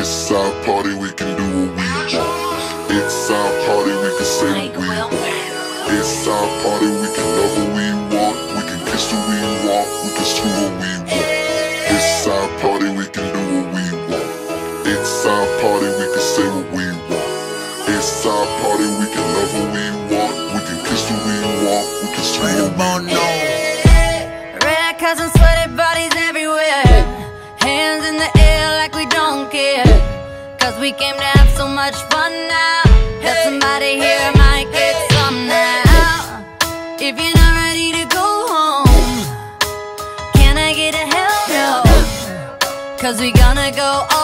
It's our party, we can do what we want. It's our party, we can say what we want. It's our party, we can love what we want. We can kiss who we want. We can screw what we want. It's our party, we can do what we want. It's our party, we can say what we want. It's our party, we can love what we want. We can kiss who we want. We can screw what we want. Red cousins, care. Cause we came to have so much fun now. That somebody here might get some now. If you're not ready to go home, can I get a hell no? Cause we gonna go all